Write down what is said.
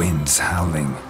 winds howling.